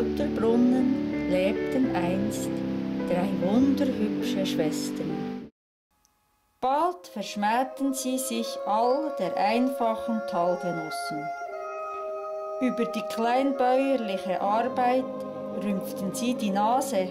lauter Brunnen lebten einst drei wunderhübsche Schwestern. Bald verschmähten sie sich all der einfachen Talgenossen. Über die kleinbäuerliche Arbeit rümpften sie die Nase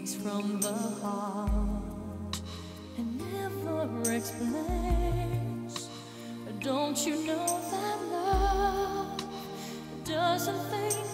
speaks from the heart and never explains. Don't you know that love doesn't think?